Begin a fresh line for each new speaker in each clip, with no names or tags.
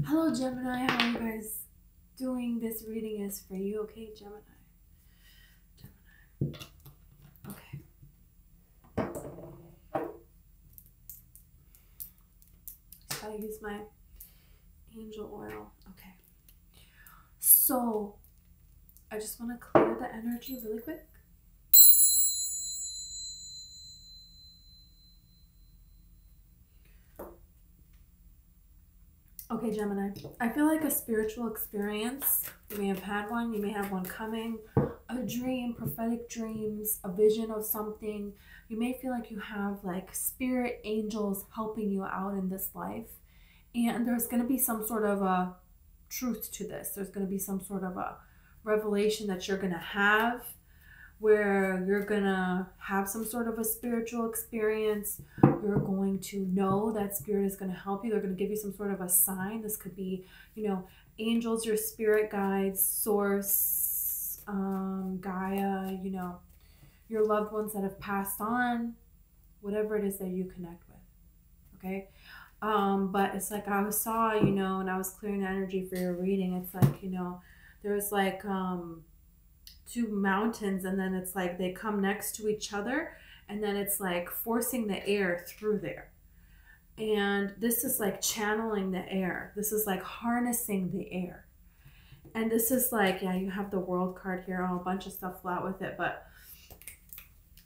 Hello, Gemini. How are you guys doing? This reading is for you, okay, Gemini? Gemini. Okay. Just gotta use my angel oil. Okay. So, I just want to clear the energy really quick. Okay, Gemini. I feel like a spiritual experience. You may have had one, you may have one coming, a dream, prophetic dreams, a vision of something. You may feel like you have like spirit angels helping you out in this life. And there's going to be some sort of a truth to this. There's going to be some sort of a revelation that you're going to have where you're gonna have some sort of a spiritual experience. You're going to know that spirit is gonna help you. They're gonna give you some sort of a sign. This could be, you know, angels, your spirit guides, source, um, Gaia, you know, your loved ones that have passed on, whatever it is that you connect with. Okay. Um, but it's like I saw, you know, and I was clearing energy for your reading. It's like, you know, there was like um two mountains and then it's like they come next to each other and then it's like forcing the air through there. And this is like channeling the air. This is like harnessing the air. And this is like, yeah, you have the world card here, a bunch of stuff flat with it, but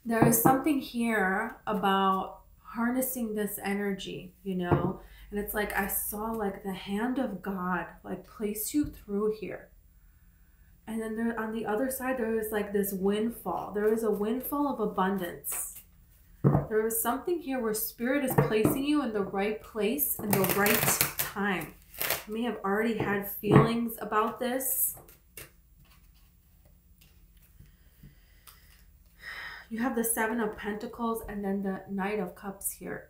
there is something here about harnessing this energy, you know? And it's like I saw like the hand of God like place you through here and then there on the other side there is like this windfall. There is a windfall of abundance. There is something here where spirit is placing you in the right place in the right time. You may have already had feelings about this. You have the seven of pentacles and then the knight of cups here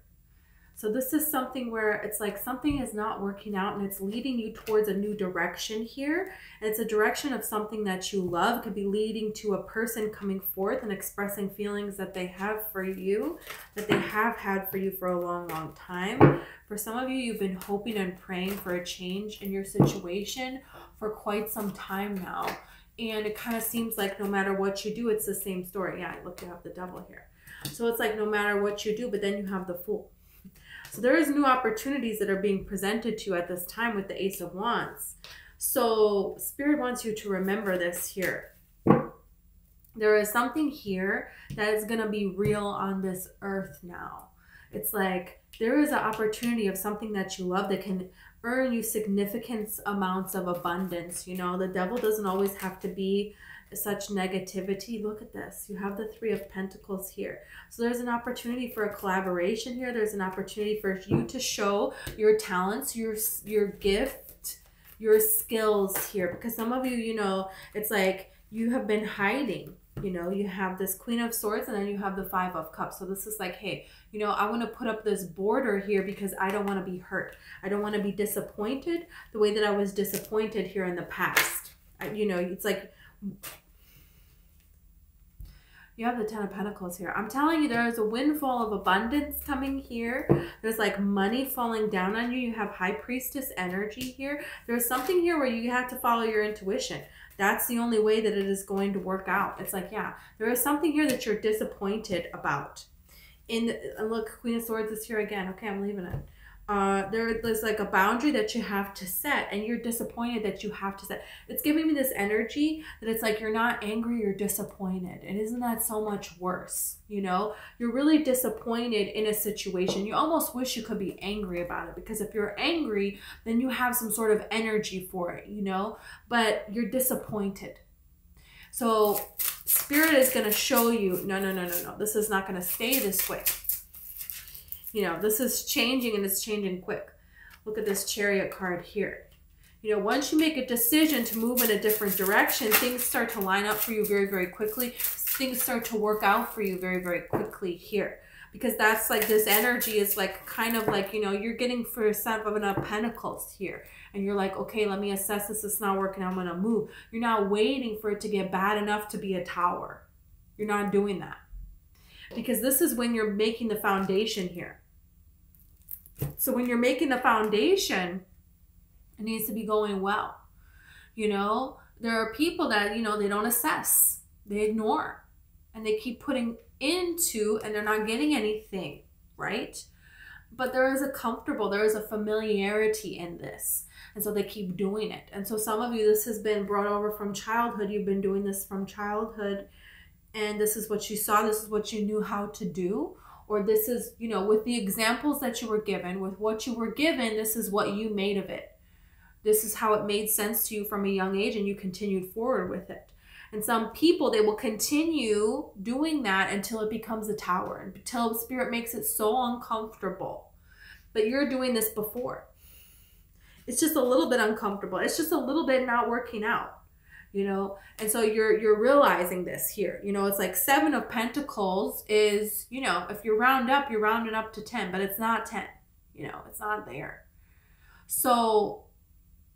so this is something where it's like something is not working out and it's leading you towards a new direction here. And it's a direction of something that you love. It could be leading to a person coming forth and expressing feelings that they have for you, that they have had for you for a long, long time. For some of you, you've been hoping and praying for a change in your situation for quite some time now. And it kind of seems like no matter what you do, it's the same story. Yeah, look, you have the devil here. So it's like no matter what you do, but then you have the fool so there is new opportunities that are being presented to you at this time with the Ace of Wands. So Spirit wants you to remember this here. There is something here that is going to be real on this earth now. It's like there is an opportunity of something that you love that can earn you significant amounts of abundance. You know, the devil doesn't always have to be such negativity. Look at this. You have the Three of Pentacles here. So there's an opportunity for a collaboration here. There's an opportunity for you to show your talents, your your gift, your skills here. Because some of you, you know, it's like you have been hiding. You know, you have this Queen of Swords and then you have the Five of Cups. So this is like, hey, you know, I want to put up this border here because I don't want to be hurt. I don't want to be disappointed the way that I was disappointed here in the past. I, you know, it's like you have the Ten of Pentacles here. I'm telling you, there is a windfall of abundance coming here. There's like money falling down on you. You have High Priestess energy here. There's something here where you have to follow your intuition. That's the only way that it is going to work out. It's like, yeah, there is something here that you're disappointed about. In look, Queen of Swords is here again. Okay, I'm leaving it uh, there, there's like a boundary that you have to set and you're disappointed that you have to set. It's giving me this energy that it's like you're not angry, you're disappointed. And isn't that so much worse? You know, you're really disappointed in a situation. You almost wish you could be angry about it because if you're angry, then you have some sort of energy for it, you know, but you're disappointed. So, Spirit is going to show you no, no, no, no, no, this is not going to stay this way you know, this is changing and it's changing quick. Look at this chariot card here. You know, once you make a decision to move in a different direction, things start to line up for you very, very quickly. Things start to work out for you very, very quickly here. Because that's like this energy is like kind of like, you know, you're getting for seven of a pentacles here. And you're like, okay, let me assess this. It's not working. I'm going to move. You're not waiting for it to get bad enough to be a tower. You're not doing that. Because this is when you're making the foundation here. So when you're making the foundation, It needs to be going well. You know, there are people that, you know, they don't assess, they ignore, and they keep putting into and they're not getting anything, right? But there is a comfortable, there is a familiarity in this. And so they keep doing it. And so some of you, this has been brought over from childhood. You've been doing this from childhood. And this is what you saw, this is what you knew how to do. Or this is, you know, with the examples that you were given, with what you were given, this is what you made of it. This is how it made sense to you from a young age, and you continued forward with it. And some people, they will continue doing that until it becomes a tower, and until spirit makes it so uncomfortable. But you're doing this before it's just a little bit uncomfortable. It's just a little bit not working out, you know? And so you're you're realizing this here. You know, it's like 7 of pentacles is, you know, if you round up, you're rounding up to 10, but it's not 10. You know, it's not there. So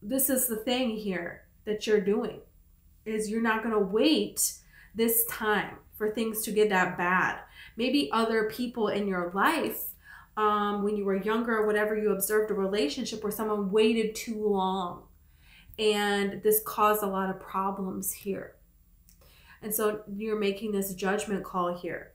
this is the thing here that you're doing is you're not going to wait this time for things to get that bad. Maybe other people in your life um, when you were younger or whatever, you observed a relationship where someone waited too long. And this caused a lot of problems here. And so you're making this judgment call here.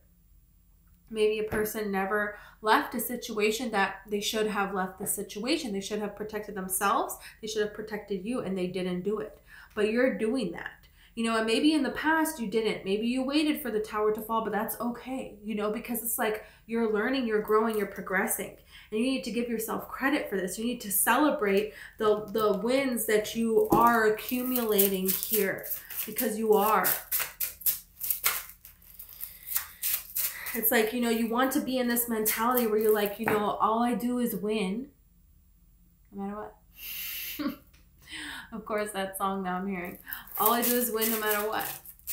Maybe a person never left a situation that they should have left the situation. They should have protected themselves. They should have protected you, and they didn't do it. But you're doing that you know, and maybe in the past you didn't. Maybe you waited for the tower to fall, but that's okay, you know, because it's like you're learning, you're growing, you're progressing. And you need to give yourself credit for this. You need to celebrate the the wins that you are accumulating here because you are. It's like, you know, you want to be in this mentality where you're like, you know, all I do is win no matter what. Of course, that song now I'm hearing. All I do is win no matter what.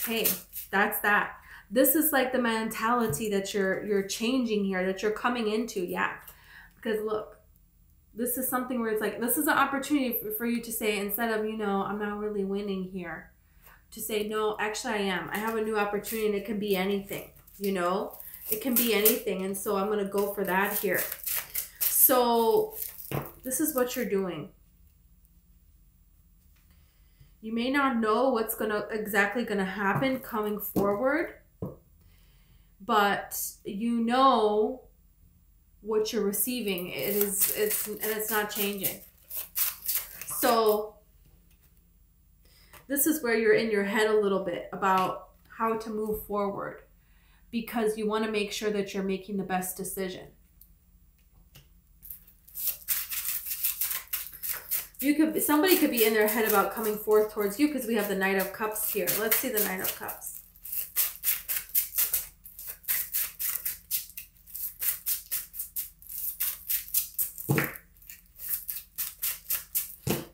Hey, that's that. This is like the mentality that you're you're changing here, that you're coming into. Yeah. Because look, this is something where it's like this is an opportunity for, you to say instead of, you know, I'm not really winning here. To say, no, actually I am. I have a new opportunity and it can be anything, you know? It can be anything. And so I'm gonna go for that here. So this is what you're doing you may not know what's gonna exactly gonna happen coming forward, but you know what you're receiving. It is it's and it's not changing. So this is where you're in your head a little bit about how to move forward because you want to make sure that you're making the best decision. you could somebody could be in their head about coming forth towards you because we have the knight of cups here let's see the knight of cups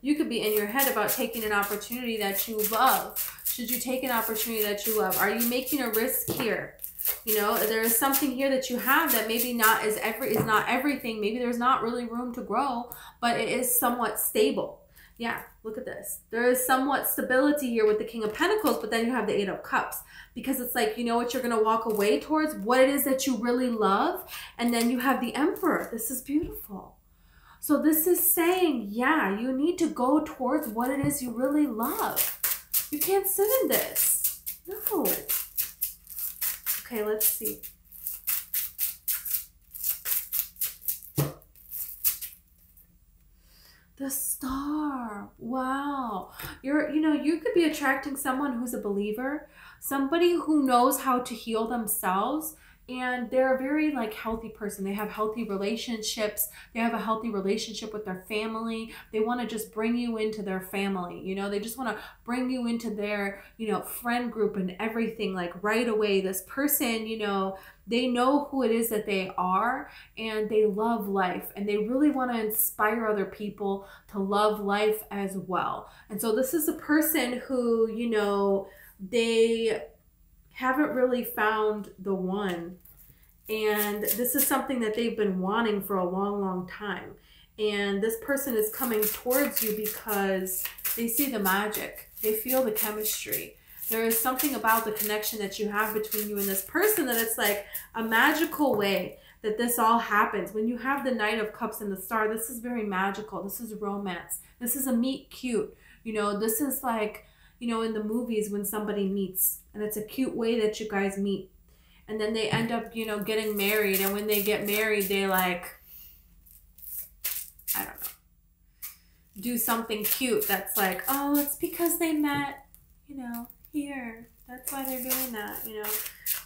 you could be in your head about taking an opportunity that you love should you take an opportunity that you love are you making a risk here you know, there is something here that you have that maybe not is every is not everything. Maybe there's not really room to grow, but it is somewhat stable. Yeah, look at this. There is somewhat stability here with the King of Pentacles, but then you have the Eight of Cups because it's like, you know what you're going to walk away towards, what it is that you really love. And then you have the Emperor. This is beautiful. So this is saying, yeah, you need to go towards what it is you really love. You can't sit in this. No. Okay, let's see. The star. Wow. You're, you know, you could be attracting someone who's a believer, somebody who knows how to heal themselves and they're a very like healthy person. They have healthy relationships. They have a healthy relationship with their family. They want to just bring you into their family you know? They just want to bring you into their you know friend group and everything like right away. This person you know they know who it is that they are and they love life and they really want to inspire other people to love life as well. And so this is a person who you know they haven't really found the one. And this is something that they've been wanting for a long, long time. And this person is coming towards you because they see the magic. They feel the chemistry. There is something about the connection that you have between you and this person that it's like a magical way that this all happens. When you have the Knight of Cups and the Star, this is very magical. This is romance. This is a meet cute. You know, this is like, you know, in the movies when somebody meets and it's a cute way that you guys meet. And then they end up, you know, getting married. And when they get married, they like, I don't know, do something cute that's like, oh, it's because they met, you know, here. That's why they're doing that, you know.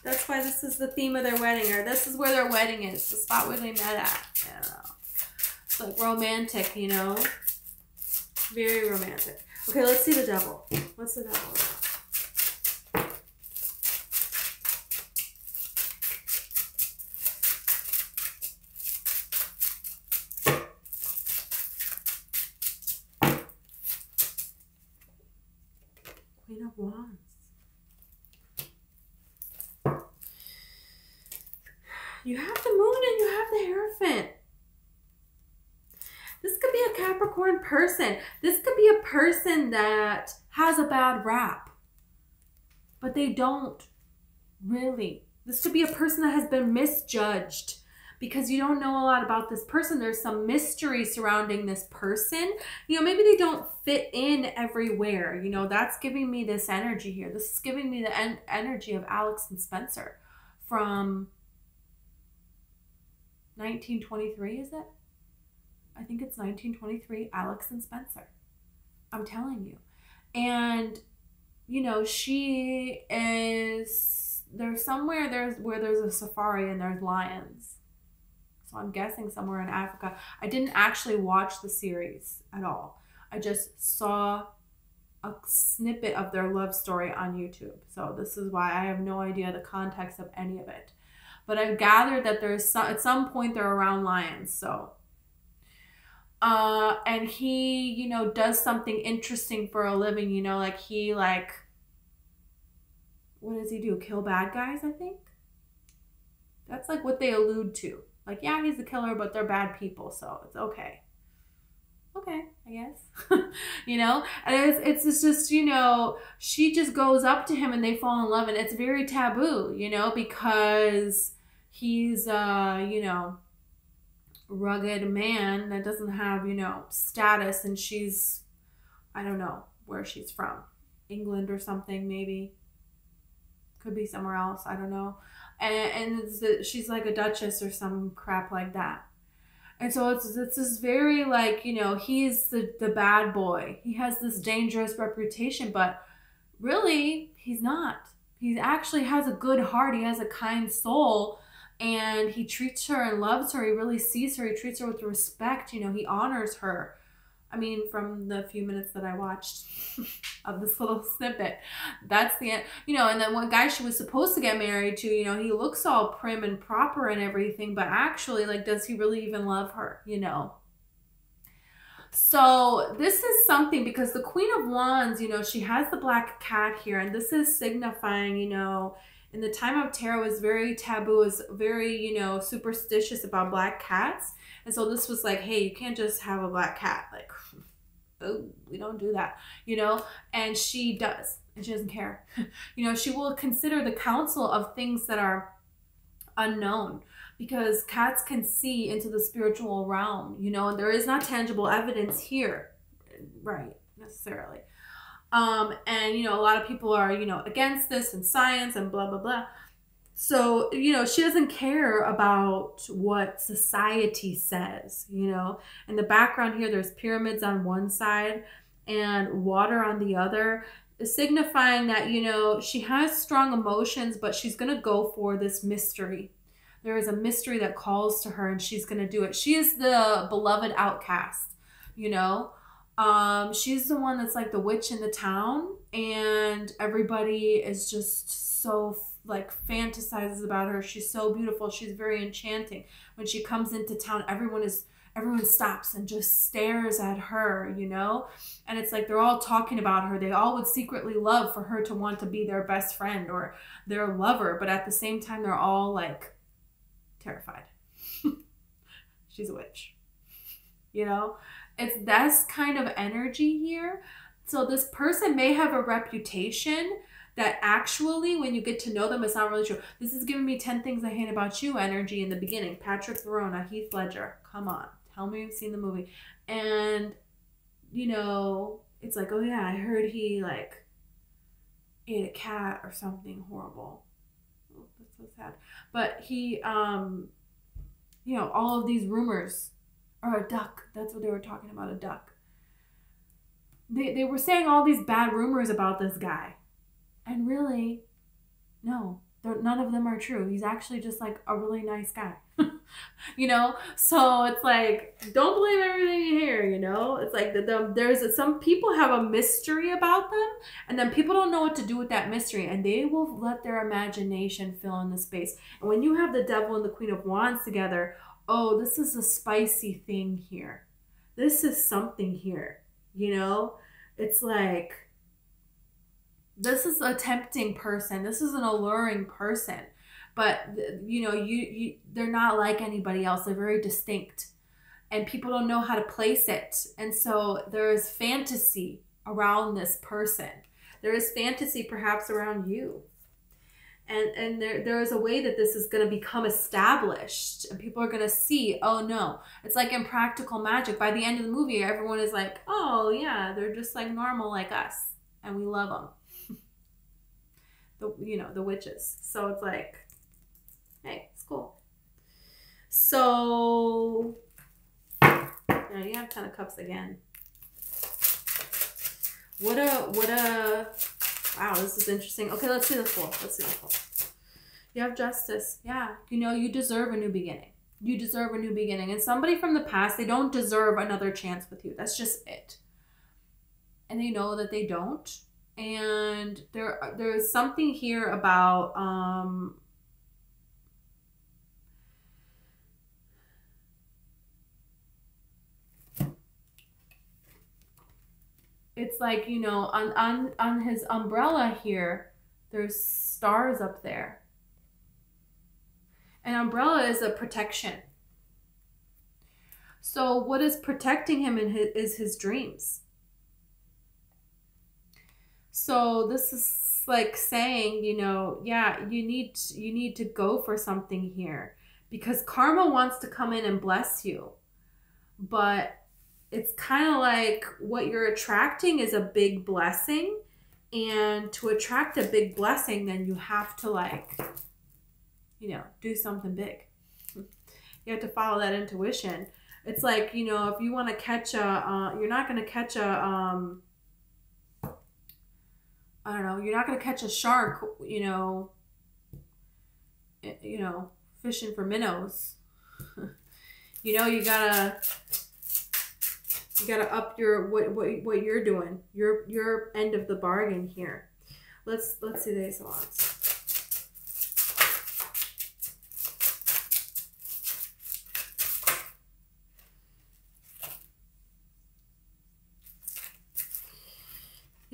That's why this is the theme of their wedding, or this is where their wedding is, the spot where they met at. I don't know. It's like romantic, you know. Very romantic. Okay, let's see the devil. What's the devil? Queen of Wands. You have the moon and you have the Hierophant. This could be a Capricorn person. This could be a person that has a bad rap, but they don't really. This could be a person that has been misjudged because you don't know a lot about this person. There's some mystery surrounding this person. You know, maybe they don't fit in everywhere. You know, that's giving me this energy here. This is giving me the en energy of Alex and Spencer from 1923, is it? I think it's 1923, Alex and Spencer. I'm telling you. And, you know, she is, there's somewhere there's where there's a safari and there's lions. So I'm guessing somewhere in Africa. I didn't actually watch the series at all. I just saw a snippet of their love story on YouTube. So this is why I have no idea the context of any of it. But I've gathered that there's some, at some point they're around lions. So uh and he you know does something interesting for a living you know like he like what does he do kill bad guys i think that's like what they allude to like yeah he's a killer but they're bad people so it's okay okay i guess you know and it's, it's just you know she just goes up to him and they fall in love and it's very taboo you know because he's uh you know rugged man that doesn't have, you know, status and she's, I don't know where she's from. England or something, maybe. Could be somewhere else. I don't know. And, and she's like a duchess or some crap like that. And so it's it's this very like, you know, he's the, the bad boy. He has this dangerous reputation, but really he's not. He actually has a good heart. He has a kind soul and he treats her and loves her. He really sees her. He treats her with respect. You know, he honors her. I mean, from the few minutes that I watched of this little snippet, that's the end. You know, and then one guy she was supposed to get married to, you know, he looks all prim and proper and everything, but actually, like, does he really even love her? You know. So this is something because the Queen of Wands, you know, she has the black cat here, and this is signifying, you know, in the time of tarot was very taboo, was very, you know, superstitious about black cats. And so this was like, hey, you can't just have a black cat. Like, oh, we don't do that, you know? And she does, and she doesn't care. you know, she will consider the counsel of things that are unknown because cats can see into the spiritual realm, you know, and there is not tangible evidence here, right, necessarily. Um, and, you know, a lot of people are, you know, against this and science and blah, blah, blah. So, you know, she doesn't care about what society says, you know. In the background here, there's pyramids on one side and water on the other, signifying that, you know, she has strong emotions, but she's going to go for this mystery. There is a mystery that calls to her and she's going to do it. She is the beloved outcast, you know. Um, she's the one that's like the witch in the town, and everybody is just so like fantasizes about her. She's so beautiful. She's very enchanting. When she comes into town, everyone is everyone stops and just stares at her, you know? And it's like they're all talking about her. They all would secretly love for her to want to be their best friend or their lover, but at the same time they're all like terrified. She's a witch. You know? It's this kind of energy here. So this person may have a reputation that actually when you get to know them it's not really true. This is giving me 10 things i hate about you energy in the beginning. Patrick verona heath ledger. Come on. Tell me you've seen the movie. And you know it's like oh yeah i heard he like ate a cat or something horrible. Oh, that's so sad. But he um you know all of these rumors or a duck. That's what they were talking about a duck. They, they were saying all these bad rumors about this guy and really, no, none of them are true. He's actually just like a really nice guy. you know? So it's like, don't believe everything you hear, you know? It's like the, the, there's a, some people have a mystery about them, and then people don't know what to do with that mystery, and they will let their imagination fill in the space. And when you have the devil and the queen of wands together, oh, this is a spicy thing here. This is something here, you know? It's like, this is a tempting person. This is an alluring person. But you know you, you they're not like anybody else. They're very distinct. And people don't know how to place it. And so there is fantasy around this person. There is fantasy perhaps around you. And and there there is a way that this is going to become established. And people are going to see oh no. It's like in practical magic. By the end of the movie everyone is like oh yeah they're just like normal like us. And we love them the you know the witches. So it's like, hey, it's cool. So now you have Ten of Cups again. What a what a wow, this is interesting. Okay, let's see the Fool. Let's see the Fool. You have justice. Yeah, you know you deserve a new beginning. You deserve a new beginning. And somebody from the past, they don't deserve another chance with you. That's just it. And they know that they don't and there there's something here about um it's like you know on on on his umbrella here there's stars up there. An umbrella is a protection. So what is protecting him in his is his dreams so this is like saying, you know, yeah, you need you need to go for something here because karma wants to come in and bless you. But it's kind of like what you're attracting is a big blessing and to attract a big blessing then you have to like you know, do something big. You have to follow that intuition. It's like, you know, if you want to catch a uh, you're not going to catch a um I don't know, you're not going to catch a shark, you know, eh, you know, fishing for minnows. you know, you gotta, you gotta up your, what, what, what you're doing, your, your end of the bargain here. Let's, let's see the Ace.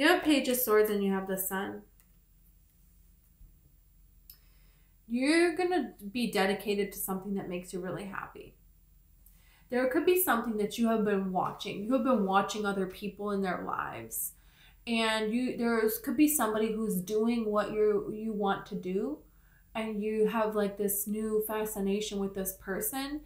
You have Page of Swords and you have the Sun. You're going to be dedicated to something that makes you really happy. There could be something that you have been watching. You have been watching other people in their lives. And you there's could be somebody who's doing what you you want to do and you have like this new fascination with this person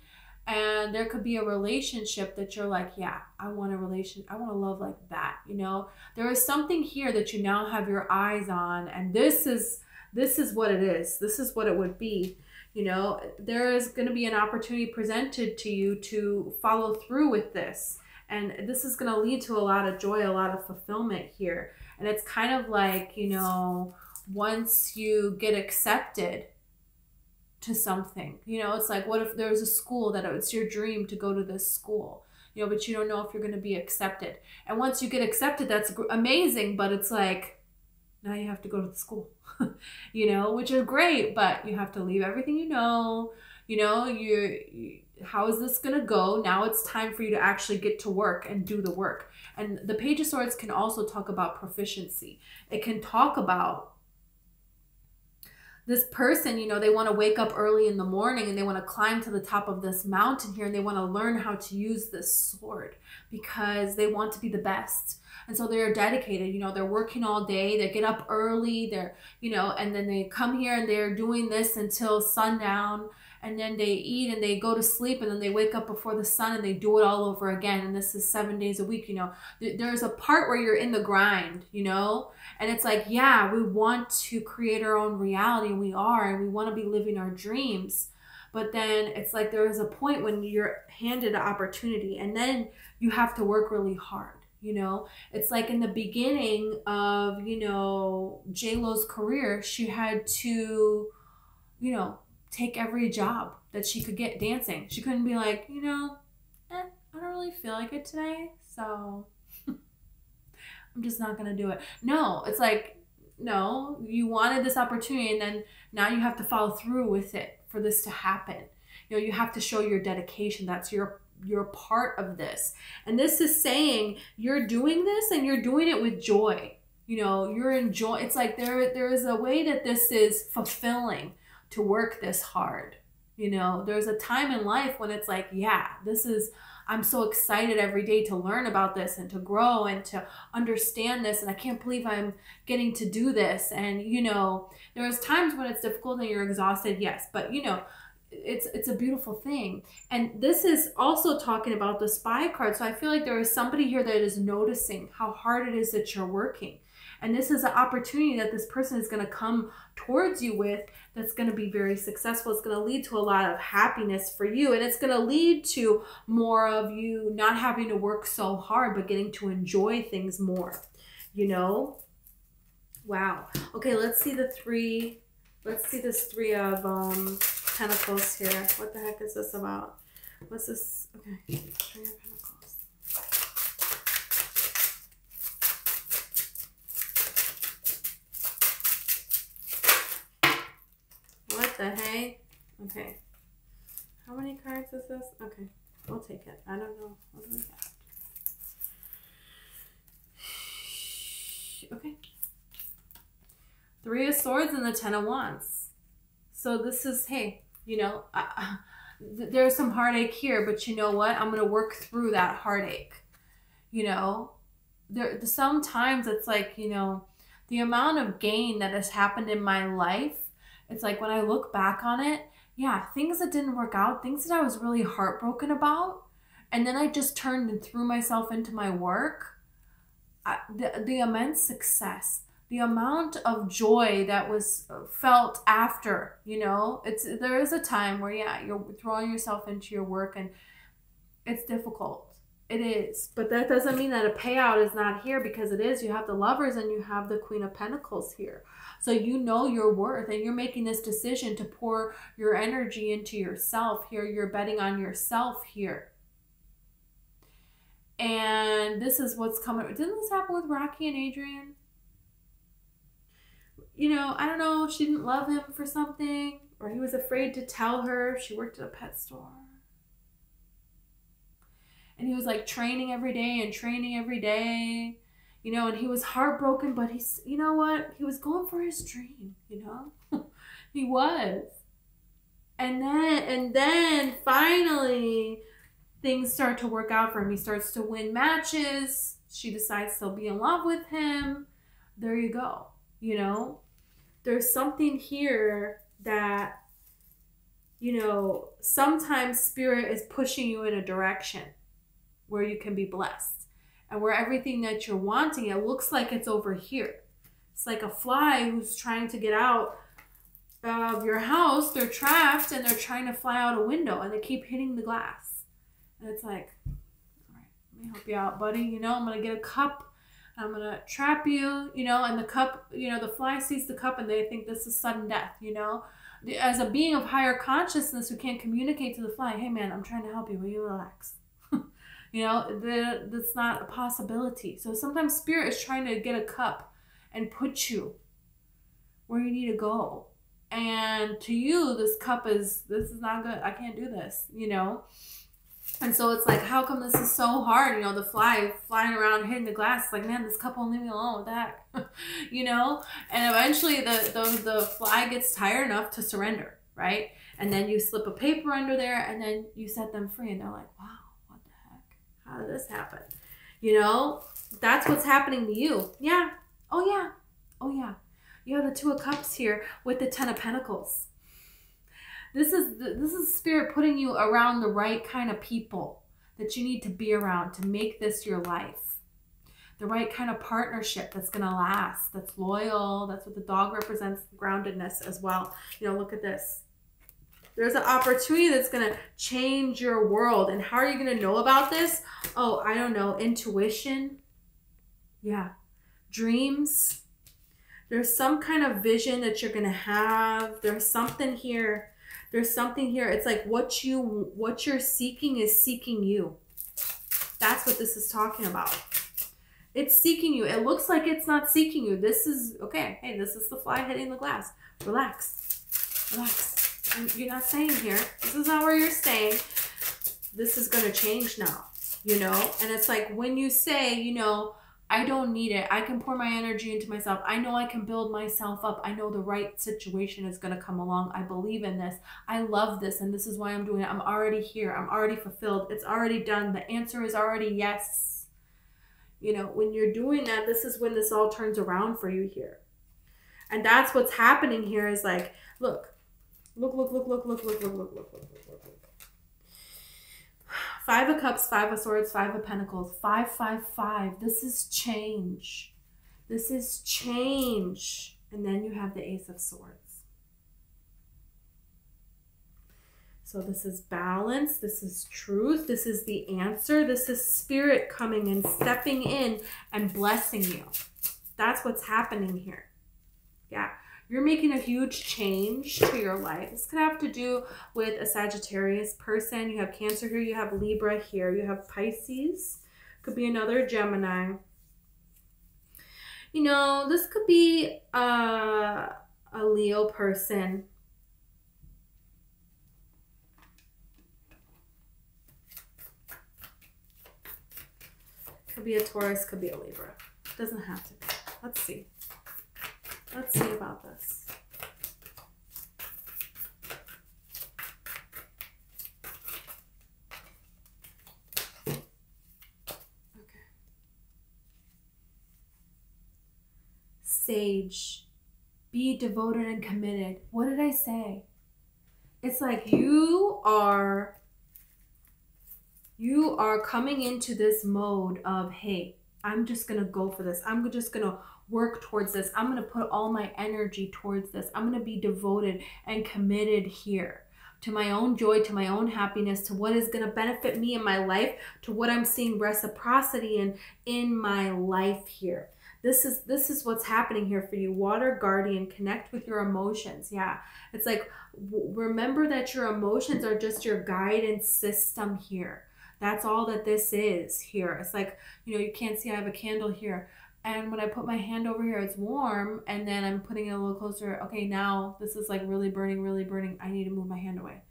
and there could be a relationship that you're like yeah i want a relation i want to love like that you know? There is something here that you now have your eyes on and this is this is what it is. This is what it would be you know? There is going to be an opportunity presented to you to follow through with this. And this is going to lead to a lot of joy a lot of fulfillment here. And it's kind of like you know once you get accepted to something. You know, it's like, what if there's a school that it's your dream to go to this school, you know, but you don't know if you're going to be accepted. And once you get accepted, that's amazing, but it's like, now you have to go to the school, you know, which is great, but you have to leave everything you know. You know, you, you how is this going to go? Now it's time for you to actually get to work and do the work. And the Page of Swords can also talk about proficiency. It can talk about this person, you know, they want to wake up early in the morning and they want to climb to the top of this mountain here and they want to learn how to use this sword because they want to be the best. And so they're dedicated, you know, they're working all day, they get up early, they're, you know, and then they come here and they're doing this until sundown and then they eat and they go to sleep and then they wake up before the sun and they do it all over again. And this is seven days a week you know. There's a part where you're in the grind you know? And it's like yeah we want to create our own reality and we are and we want to be living our dreams. But then it's like there is a point when you're handed an opportunity and then you have to work really hard you know? It's like in the beginning of you know j-lo's career she had to you know take every job that she could get dancing. She couldn't be like, you know, eh, I don't really feel like it today, so I'm just not gonna do it. No, it's like, no, you wanted this opportunity and then now you have to follow through with it for this to happen. You know, you have to show your dedication. That's your you're part of this. And this is saying you're doing this and you're doing it with joy. You know, you're enjoying it's like there there is a way that this is fulfilling to work this hard. You know, there's a time in life when it's like, yeah, this is, I'm so excited every day to learn about this and to grow and to understand this. And I can't believe I'm getting to do this. And, you know, there's times when it's difficult and you're exhausted, yes, but, you know, it's it's a beautiful thing and this is also talking about the spy card so i feel like there is somebody here that is noticing how hard it is that you're working and this is an opportunity that this person is going to come towards you with that's going to be very successful. It's going to lead to a lot of happiness for you. And it's going to lead to more of you not having to work so hard, but getting to enjoy things more. You know? Wow. Okay, let's see the three. Let's see this three of um, pentacles here. What the heck is this about? What's this? Okay. Three of pentacles. The hey? Okay. How many cards is this? Okay. We'll take it. I don't know. What do we got? Okay. Three of Swords and the Ten of Wands. So this is, hey, you know, I, there's some heartache here, but you know what? I'm going to work through that heartache. You know, there sometimes it's like, you know, the amount of gain that has happened in my life it's like when I look back on it, yeah, things that didn't work out, things that I was really heartbroken about, and then I just turned and threw myself into my work. I, the, the immense success, the amount of joy that was uh, felt after, you know, it's there is a time where yeah, you're throwing yourself into your work and it's difficult. It is, but that doesn't mean that a payout is not here because it is. You have the lovers and you have the Queen of Pentacles here. So you know your worth and you're making this decision to pour your energy into yourself here. You're betting on yourself here. And this is what's coming. Didn't this happen with Rocky and Adrian? You know, I don't know. She didn't love him for something, or he was afraid to tell her. She worked at a pet store. And he was like training every day and training every day you know, and he was heartbroken, but he's, you know what? He was going for his dream, you know? he was. And then, and then finally, things start to work out for him. He starts to win matches. She decides to be in love with him. There you go. You know, there's something here that, you know, sometimes spirit is pushing you in a direction where you can be blessed and where everything that you're wanting, it looks like it's over here. It's like a fly who's trying to get out of your house. They're trapped and they're trying to fly out a window and they keep hitting the glass. And it's like, all right, let me help you out, buddy. You know, I'm going to get a cup. I'm going to trap you, you know, and the cup, you know, the fly sees the cup and they think this is sudden death, you know. As a being of higher consciousness who can't communicate to the fly, hey man, I'm trying to help you. Will you relax? You know, the, that's not a possibility. So sometimes spirit is trying to get a cup and put you where you need to go. And to you, this cup is, this is not good. I can't do this, you know? And so it's like, how come this is so hard? You know, the fly flying around hitting the glass. Like, man, this couple leave me alone. with that, you know? And eventually the, the, the fly gets tired enough to surrender, right? And then you slip a paper under there and then you set them free. And they're like, wow? How did this happen? You know, that's what's happening to you. Yeah. Oh, yeah. Oh, yeah. You have the Two of Cups here with the Ten of Pentacles. This is this is spirit putting you around the right kind of people that you need to be around to make this your life. The right kind of partnership that's going to last, that's loyal. That's what the dog represents, groundedness as well. You know, look at this. There's an opportunity that's going to change your world. And how are you going to know about this? Oh, I don't know. Intuition. Yeah. Dreams. There's some kind of vision that you're going to have. There's something here there's something here. It's like what you what you're seeking is seeking you. That's what this is talking about. It's seeking you. It looks like it's not seeking you. This is okay. Hey, this is the fly hitting the glass. Relax. Relax. You're not staying here. This is not where you're staying. This is going to change now, you know? And it's like when you say, you know, I don't need it. I can pour my energy into myself. I know I can build myself up. I know the right situation is going to come along. I believe in this. I love this, and this is why I'm doing it. I'm already here. I'm already fulfilled. It's already done. The answer is already yes. You know, when you're doing that, this is when this all turns around for you here. And that's what's happening here is like, look, look, look, look, look, look, look, look, look, look, look, look, look. Five of Cups, Five of Swords, Five of Pentacles, Five, Five, Five. This is change. This is change. And then you have the Ace of Swords. So this is balance. This is truth. This is the answer. This is spirit coming and stepping in and blessing you. That's what's happening here. Yeah you're making a huge change to your life. This could have to do with a Sagittarius person. You have Cancer here, you have Libra here, you have Pisces. Could be another Gemini. You know, this could be a, a Leo person. Could be a Taurus, could be a Libra. Doesn't have to be. Let's see. Let's see about this. Okay. Sage, be devoted and committed. What did I say? It's like you are you are coming into this mode of, hey, I'm just going to go for this. I'm just going to work towards this. I'm going to put all my energy towards this. I'm going to be devoted and committed here to my own joy, to my own happiness, to what is going to benefit me in my life, to what I'm seeing reciprocity in in my life here. This is this is what's happening here for you. Water guardian, connect with your emotions. Yeah. It's like remember that your emotions are just your guidance system here. That's all that this is here. It's like, you know, you can't see I have a candle here and when I put my hand over here, it's warm. And then I'm putting it a little closer. Okay, now this is like really burning, really burning. I need to move my hand away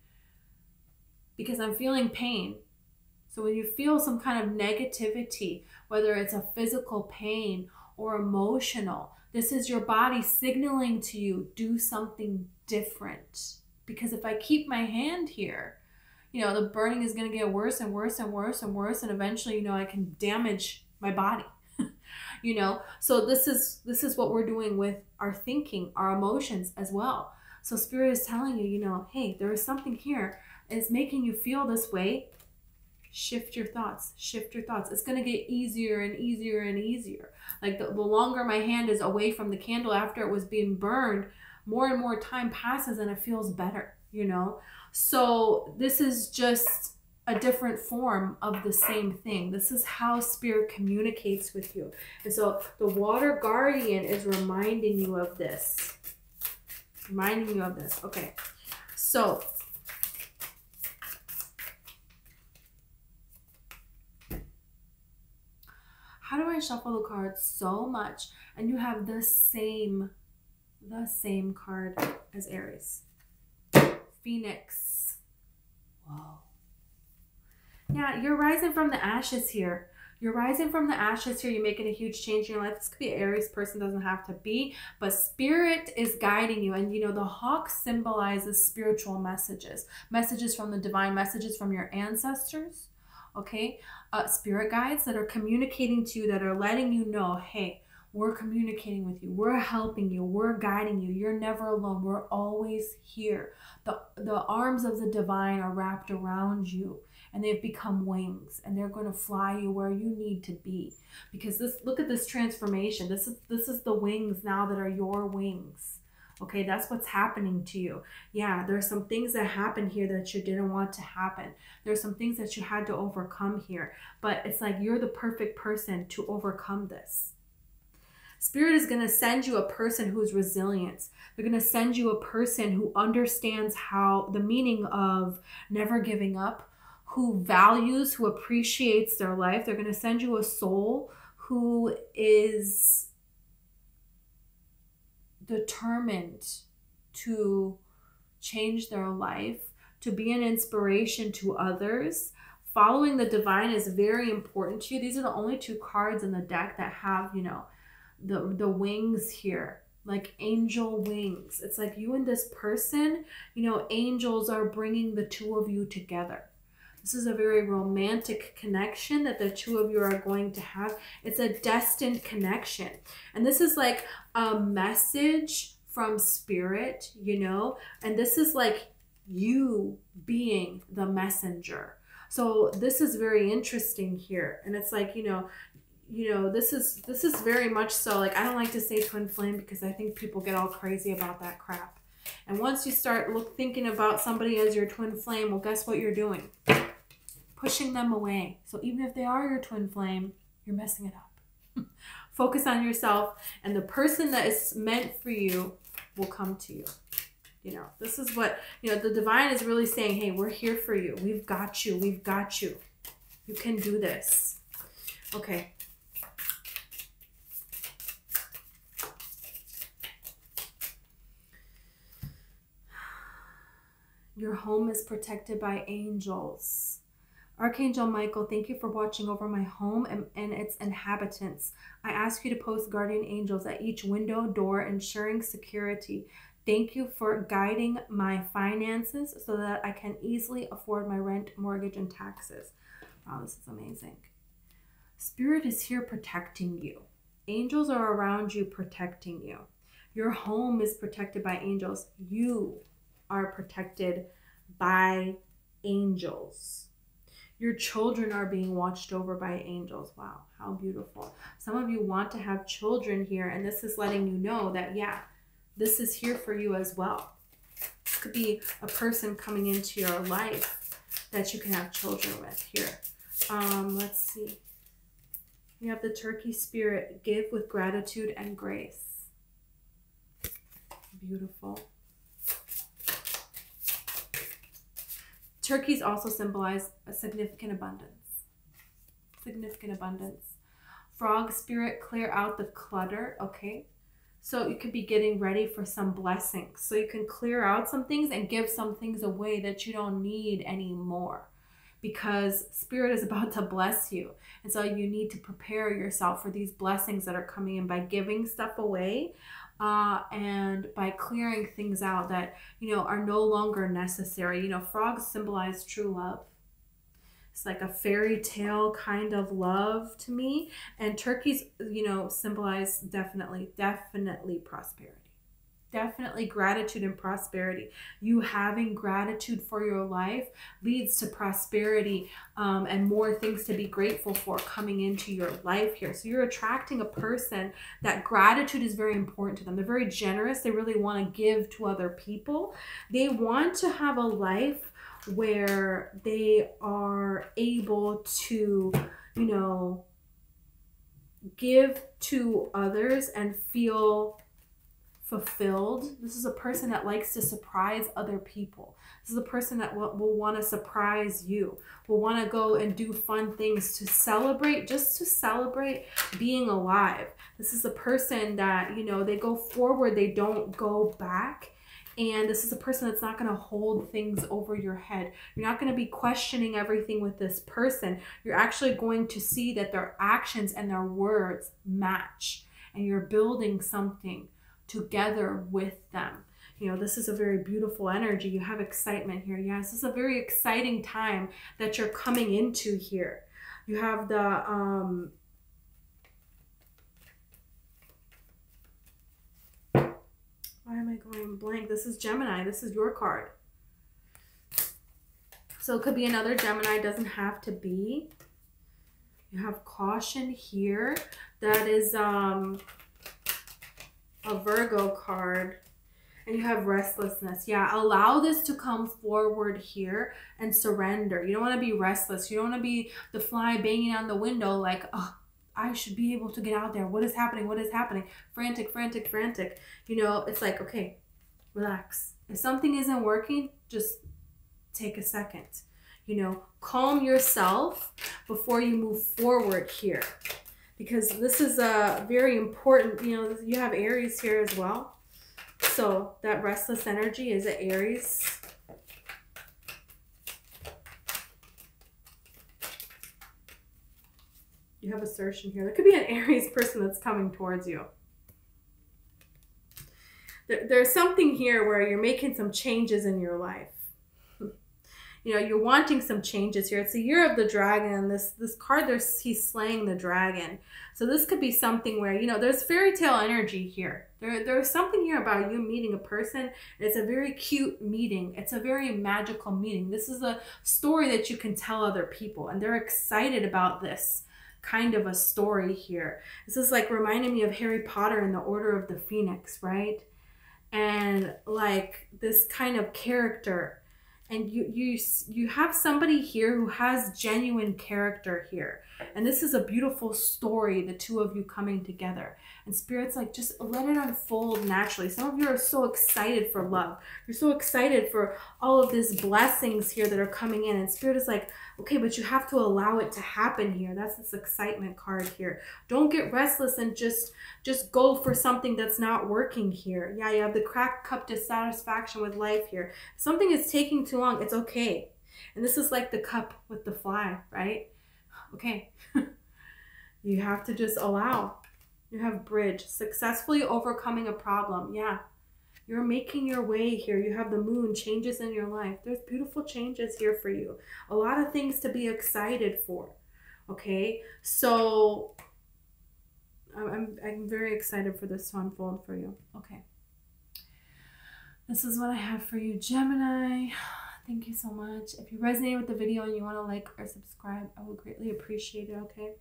because I'm feeling pain. So when you feel some kind of negativity, whether it's a physical pain or emotional, this is your body signaling to you do something different. Because if I keep my hand here, you know, the burning is going to get worse and worse and worse and worse. And eventually, you know, I can damage my body you know? So this is this is what we're doing with our thinking our emotions as well. So spirit is telling you you know hey there is something here. It's making you feel this way. Shift your thoughts shift your thoughts. It's going to get easier and easier and easier. Like the, the longer my hand is away from the candle after it was being burned more and more time passes and it feels better you know? So this is just a different form of the same thing. This is how spirit communicates with you. And so the water guardian is reminding you of this. Reminding you of this. Okay. So how do I shuffle the cards so much and you have the same the same card as Aries? Phoenix. Whoa. Yeah, you're rising from the ashes here. You're rising from the ashes here. You're making a huge change in your life. This could be an Aries person, doesn't have to be, but spirit is guiding you. And you know, the hawk symbolizes spiritual messages, messages from the divine, messages from your ancestors, okay? Uh, spirit guides that are communicating to you, that are letting you know, hey, we're communicating with you. We're helping you. We're guiding you. You're never alone. We're always here. The, the arms of the divine are wrapped around you and they've become wings and they're going to fly you where you need to be. Because this look at this transformation. This is this is the wings now that are your wings. Okay that's what's happening to you. Yeah there's some things that happened here that you didn't want to happen. There's some things that you had to overcome here. But it's like you're the perfect person to overcome this. Spirit is going to send you a person who's resilient. They're going to send you a person who understands how the meaning of never giving up, who values, who appreciates their life. They're going to send you a soul who is determined to change their life, to be an inspiration to others. Following the divine is very important to you. These are the only two cards in the deck that have, you know, the the wings here like angel wings it's like you and this person you know angels are bringing the two of you together this is a very romantic connection that the two of you are going to have. It's a destined connection. And this is like a message from spirit, you know, and this is like you being the messenger. So this is very interesting here. And it's like, you know, you know, this is this is very much so like I don't like to say twin flame because I think people get all crazy about that crap. And once you start look thinking about somebody as your twin flame, well guess what you're doing? Pushing them away. So even if they are your twin flame, you're messing it up. Focus on yourself, and the person that is meant for you will come to you. You know, this is what, you know, the divine is really saying, hey, we're here for you. We've got you. We've got you. You can do this. Okay. Your home is protected by angels. Archangel Michael, thank you for watching over my home and, and its inhabitants. I ask you to post guardian angels at each window, door, ensuring security. Thank you for guiding my finances so that I can easily afford my rent, mortgage, and taxes. Wow, this is amazing. Spirit is here protecting you. Angels are around you protecting you. Your home is protected by angels. You are protected by angels. Your children are being watched over by angels. Wow, how beautiful. Some of you want to have children here, and this is letting you know that, yeah, this is here for you as well. This could be a person coming into your life that you can have children with here. Um, let's see. You have the turkey spirit. Give with gratitude and grace. Beautiful. Turkeys also symbolize a significant abundance. Significant abundance. Frog spirit, clear out the clutter. Okay. So you could be getting ready for some blessings. So you can clear out some things and give some things away that you don't need anymore because spirit is about to bless you. And so you need to prepare yourself for these blessings that are coming in by giving stuff away uh, and by clearing things out that you know are no longer necessary. You know, frogs symbolize true love. It's like a fairy tale kind of love to me, and turkeys, you know, symbolize definitely, definitely prosperity definitely gratitude and prosperity. You having gratitude for your life leads to prosperity um, and more things to be grateful for coming into your life here. So you're attracting a person that gratitude is very important to them. They're very generous. They really want to give to other people. They want to have a life where they are able to, you know, give to others and feel fulfilled. This is a person that likes to surprise other people. This is a person that will, will want to surprise you, will want to go and do fun things to celebrate, just to celebrate being alive. This is a person that, you know, they go forward, they don't go back. And this is a person that's not going to hold things over your head. You're not going to be questioning everything with this person. You're actually going to see that their actions and their words match. And you're building something together with them. You know, this is a very beautiful energy. You have excitement here. Yes, this is a very exciting time that you're coming into here. You have the um, why am I going blank? This is Gemini. This is your card. So it could be another Gemini. Doesn't have to be. You have caution here. That is um, a Virgo card. And you have restlessness. Yeah, allow this to come forward here and surrender. You don't want to be restless. You don't want to be the fly banging on the window like, oh, I should be able to get out there. What is happening? What is happening? Frantic, frantic, frantic. You know, it's like, okay, relax. If something isn't working, just take a second. You know, calm yourself before you move forward here. Because this is a very important, you know, you have Aries here as well. So that restless energy is an Aries you have assertion here. There could be an Aries person that's coming towards you. There, there's something here where you're making some changes in your life. You know, you're wanting some changes here. It's the year of the dragon. This this card, there's he's slaying the dragon. So this could be something where, you know, there's fairy tale energy here. There, there's something here about you meeting a person. It's a very cute meeting. It's a very magical meeting. This is a story that you can tell other people, and they're excited about this kind of a story here. This is like reminding me of Harry Potter and the Order of the Phoenix, right? And like this kind of character and you you you have somebody here who has genuine character here and this is a beautiful story the two of you coming together. And spirit's like just let it unfold naturally. Some of you are so excited for love. You're so excited for all of these blessings here that are coming in. And spirit is like okay but you have to allow it to happen here. That's this excitement card here. Don't get restless and just just go for something that's not working here. Yeah you have the cracked cup dissatisfaction with life here. If something is taking too long it's okay. And this is like the cup with the fly right okay you have to just allow you have bridge, successfully overcoming a problem. Yeah, you're making your way here. You have the moon, changes in your life. There's beautiful changes here for you. A lot of things to be excited for. Okay, so I'm, I'm very excited for this to unfold for you. Okay. This is what I have for you, Gemini. Thank you so much. If you resonate with the video and you want to like or subscribe, I would greatly appreciate it, okay?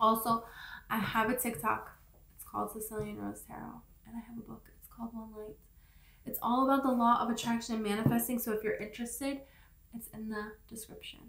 Also, I have a TikTok. It's called Sicilian Rose Tarot. And I have a book. It's called One Light. It's all about the law of attraction and manifesting. So if you're interested, it's in the description.